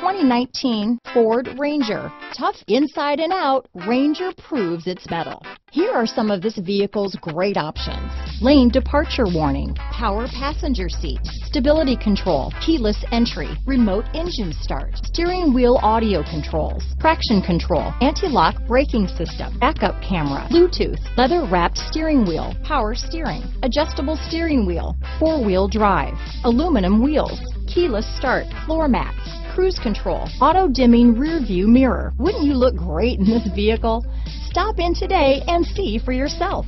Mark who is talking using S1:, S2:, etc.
S1: 2019 Ford Ranger. Tough inside and out, Ranger proves its mettle. Here are some of this vehicle's great options. Lane departure warning, power passenger seat, stability control, keyless entry, remote engine start, steering wheel audio controls, traction control, anti-lock braking system, backup camera, Bluetooth, leather wrapped steering wheel, power steering, adjustable steering wheel, four wheel drive, aluminum wheels, keyless start, floor mats, cruise control, auto dimming rear view mirror. Wouldn't you look great in this vehicle? Stop in today and see for yourself.